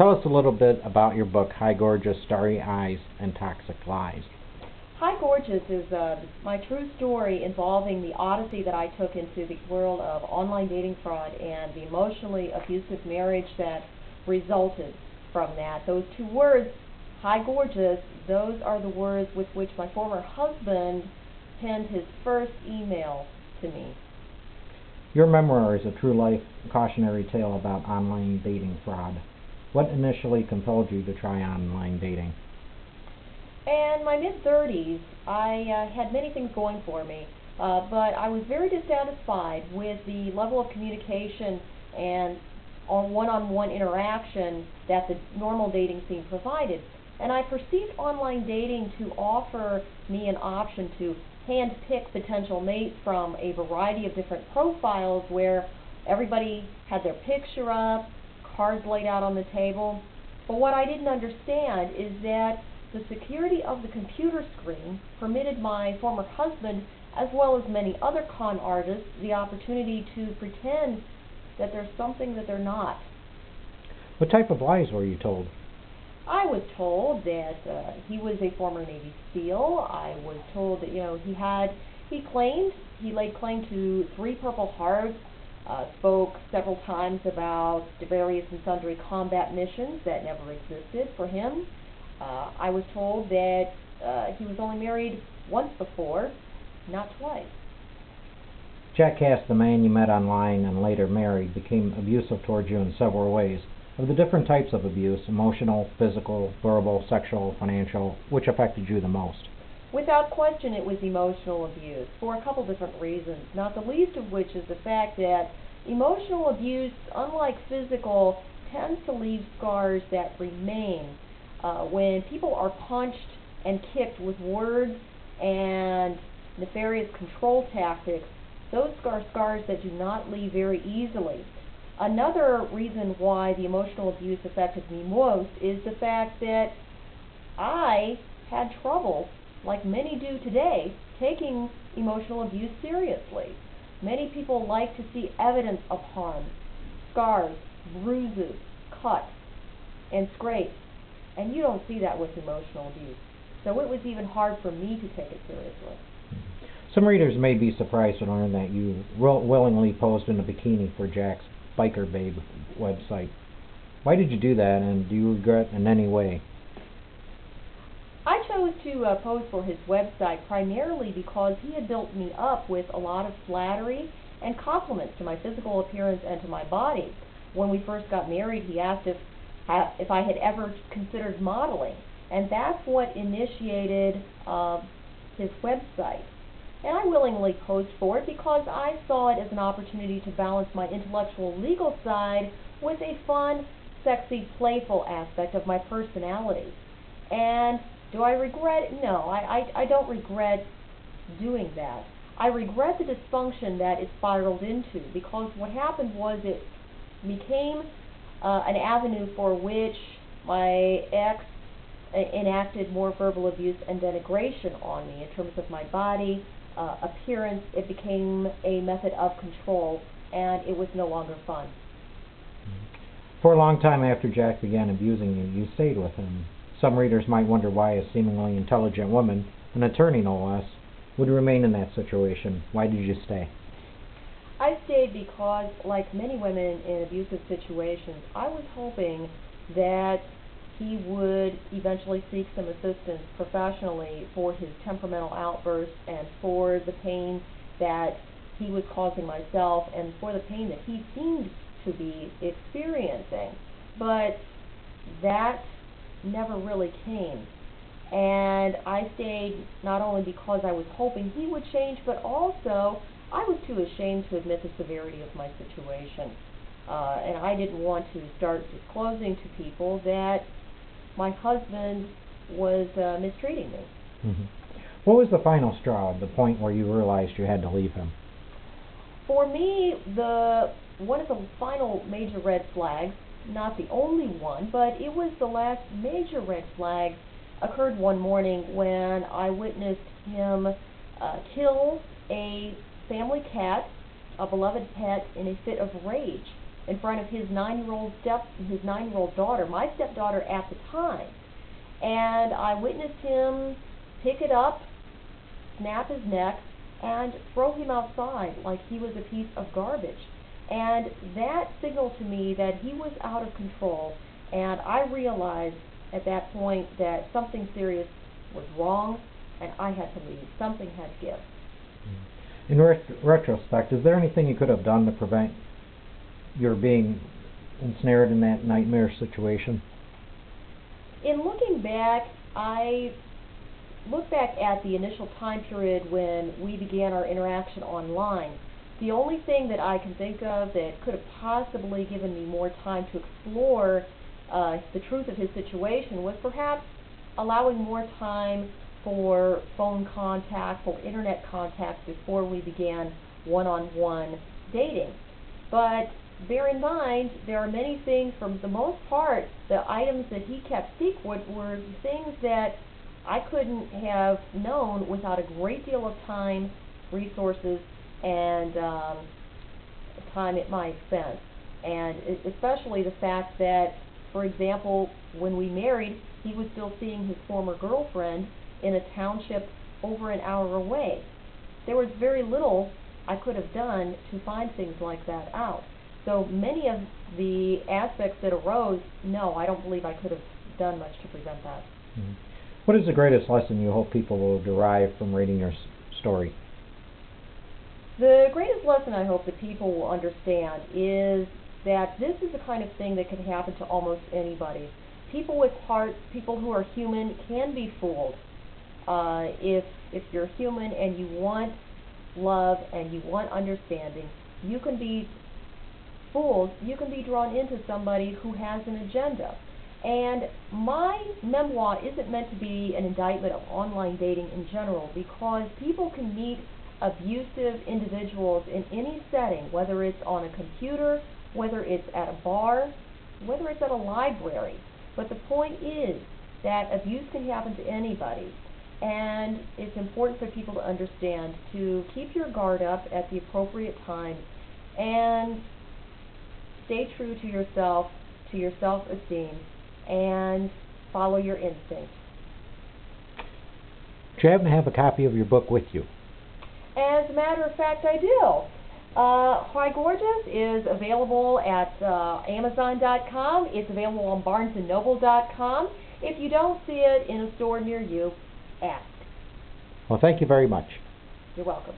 Tell us a little bit about your book, Hi Gorgeous, Starry Eyes and Toxic Lies. Hi Gorgeous is uh, my true story involving the odyssey that I took into the world of online dating fraud and the emotionally abusive marriage that resulted from that. Those two words, Hi Gorgeous, those are the words with which my former husband penned his first email to me. Your memoir is a true life cautionary tale about online dating fraud. What initially compelled you to try online dating? In my mid 30s, I uh, had many things going for me, uh, but I was very dissatisfied with the level of communication and on one-on-one interaction that the normal dating scene provided. And I perceived online dating to offer me an option to hand-pick potential mates from a variety of different profiles where everybody had their picture up, cards laid out on the table. But what I didn't understand is that the security of the computer screen permitted my former husband, as well as many other con artists, the opportunity to pretend that there's something that they're not. What type of lies were you told? I was told that uh, he was a former Navy SEAL. I was told that you know he had he claimed he laid claim to three Purple Hearts. Uh, spoke several times about the various and sundry combat missions that never existed for him. Uh, I was told that uh, he was only married once before, not twice. Jack Cass, the man you met online and later married, became abusive towards you in several ways. Of the different types of abuse, emotional, physical, verbal, sexual, financial, which affected you the most? Without question, it was emotional abuse for a couple different reasons, not the least of which is the fact that emotional abuse, unlike physical, tends to leave scars that remain. Uh, when people are punched and kicked with words and nefarious control tactics, those are scars that do not leave very easily. Another reason why the emotional abuse affected me most is the fact that I had trouble, like many do today, taking emotional abuse seriously. Many people like to see evidence of harm, scars, bruises, cuts, and scrapes, and you don't see that with emotional abuse. So it was even hard for me to take it seriously. Some readers may be surprised to learn that you willingly posed in a bikini for Jack's Biker Babe website. Why did you do that, and do you regret in any way? Chose to uh, pose for his website primarily because he had built me up with a lot of flattery and compliments to my physical appearance and to my body. When we first got married, he asked if if I had ever considered modeling, and that's what initiated uh, his website. And I willingly posed for it because I saw it as an opportunity to balance my intellectual legal side with a fun, sexy, playful aspect of my personality. And do I regret it? No, I, I, I don't regret doing that. I regret the dysfunction that it spiraled into because what happened was it became uh, an avenue for which my ex enacted more verbal abuse and denigration on me in terms of my body, uh, appearance, it became a method of control, and it was no longer fun. For a long time after Jack began abusing you, you stayed with him. Some readers might wonder why a seemingly intelligent woman, an attorney no less, would remain in that situation. Why did you stay? I stayed because, like many women in abusive situations, I was hoping that he would eventually seek some assistance professionally for his temperamental outbursts and for the pain that he was causing myself and for the pain that he seemed to be experiencing. But that never really came. And I stayed not only because I was hoping he would change, but also I was too ashamed to admit the severity of my situation. Uh, and I didn't want to start disclosing to people that my husband was uh, mistreating me. Mm-hmm. What was the final straw, the point where you realized you had to leave him? For me, the one of the final major red flags, not the only one, but it was the last major red flag, occurred one morning when I witnessed him uh, kill a family cat, a beloved pet, in a fit of rage. in front of his nine-year-old step, his nine-year-old daughter, my stepdaughter at the time. And I witnessed him pick it up, snap his neck, and throw him outside like he was a piece of garbage. And that signaled to me that he was out of control, and I realized at that point that something serious was wrong, and I had to leave. Something had to give. In ret- retrospect, is there anything you could have done to prevent your being ensnared in that nightmare situation? In looking back, I look back at the initial time period when we began our interaction online. The only thing that I can think of that could have possibly given me more time to explore uh, the truth of his situation was perhaps allowing more time for phone contact, for internet contact before we began one-on-one dating. But bear in mind, there are many things, for the most part, the items that he kept secret were things that I couldn't have known without a great deal of time, resources, and um, time at my expense. And especially the fact that, for example, when we married, he was still seeing his former girlfriend in a township over an hour away. There was very little I could have done to find things like that out. So many of the aspects that arose, no, I don't believe I could have done much to prevent that. Mhm. What is the greatest lesson you hope people will derive from reading your story? The greatest lesson I hope that people will understand is that this is the kind of thing that can happen to almost anybody. People with hearts, people who are human, can be fooled. Uh, if if you're human and you want love and you want understanding, you can be fooled. You can be drawn into somebody who has an agenda. And my memoir isn't meant to be an indictment of online dating in general because people can meet abusive individuals in any setting, whether it's on a computer, whether it's at a bar, whether it's at a library. But the point is that abuse can happen to anybody. And it's important for people to understand to keep your guard up at the appropriate time and stay true to yourself, to your self-esteem, and follow your instincts. Do you happen to have a copy of your book with you? As a matter of fact, I do. Uh, Hi Gorgeous is available at uh, Amazon.com. It's available on BarnesandNoble.com. If you don't see it in a store near you, ask. Well, thank you very much. You're welcome.